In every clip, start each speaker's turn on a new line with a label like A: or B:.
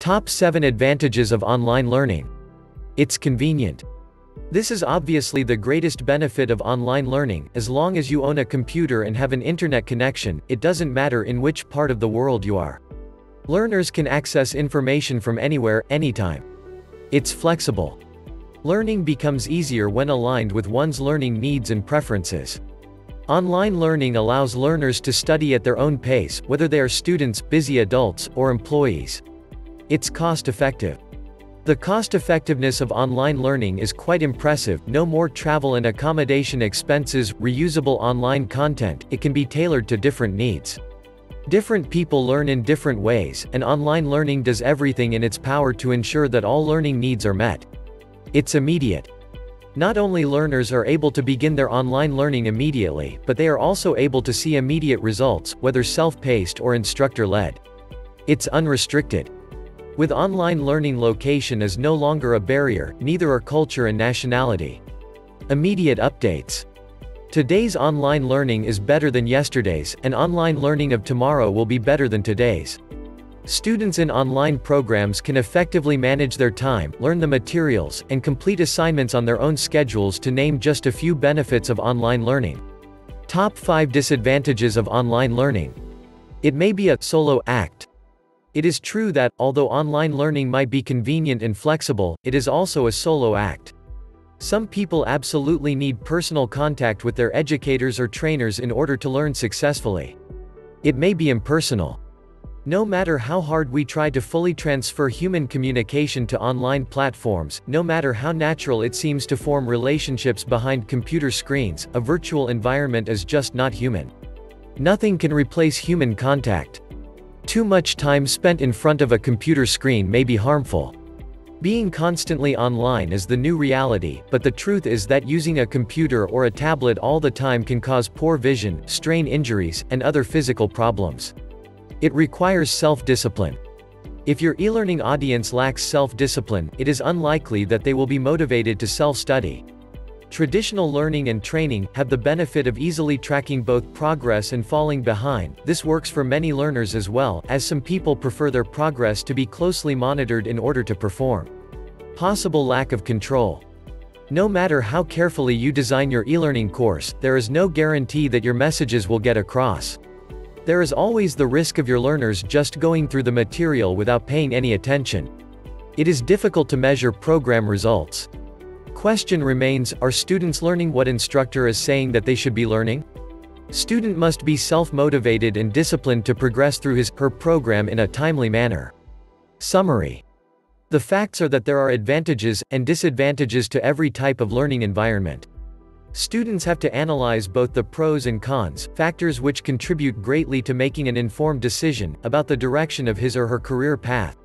A: Top 7 Advantages of Online Learning. It's convenient. This is obviously the greatest benefit of online learning, as long as you own a computer and have an internet connection, it doesn't matter in which part of the world you are. Learners can access information from anywhere, anytime. It's flexible. Learning becomes easier when aligned with one's learning needs and preferences. Online learning allows learners to study at their own pace, whether they are students, busy adults, or employees. It's cost-effective. The cost-effectiveness of online learning is quite impressive, no more travel and accommodation expenses, reusable online content, it can be tailored to different needs. Different people learn in different ways, and online learning does everything in its power to ensure that all learning needs are met. It's immediate. Not only learners are able to begin their online learning immediately, but they are also able to see immediate results, whether self-paced or instructor-led. It's unrestricted. With online learning location is no longer a barrier, neither are culture and nationality. Immediate updates. Today's online learning is better than yesterday's, and online learning of tomorrow will be better than today's. Students in online programs can effectively manage their time, learn the materials, and complete assignments on their own schedules to name just a few benefits of online learning. Top 5 Disadvantages of Online Learning. It may be a solo act, it is true that, although online learning might be convenient and flexible, it is also a solo act. Some people absolutely need personal contact with their educators or trainers in order to learn successfully. It may be impersonal. No matter how hard we try to fully transfer human communication to online platforms, no matter how natural it seems to form relationships behind computer screens, a virtual environment is just not human. Nothing can replace human contact. Too much time spent in front of a computer screen may be harmful. Being constantly online is the new reality, but the truth is that using a computer or a tablet all the time can cause poor vision, strain injuries, and other physical problems. It requires self-discipline. If your e-learning audience lacks self-discipline, it is unlikely that they will be motivated to self-study. Traditional learning and training have the benefit of easily tracking both progress and falling behind. This works for many learners as well, as some people prefer their progress to be closely monitored in order to perform. Possible lack of control. No matter how carefully you design your e-learning course, there is no guarantee that your messages will get across. There is always the risk of your learners just going through the material without paying any attention. It is difficult to measure program results. Question remains, are students learning what instructor is saying that they should be learning? Student must be self-motivated and disciplined to progress through his, her program in a timely manner. Summary. The facts are that there are advantages, and disadvantages to every type of learning environment. Students have to analyze both the pros and cons, factors which contribute greatly to making an informed decision, about the direction of his or her career path.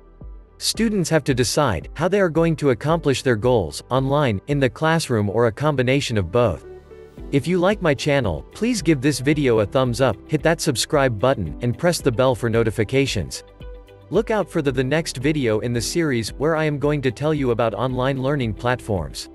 A: Students have to decide how they are going to accomplish their goals, online, in the classroom or a combination of both. If you like my channel, please give this video a thumbs up, hit that subscribe button, and press the bell for notifications. Look out for the, the next video in the series, where I am going to tell you about online learning platforms.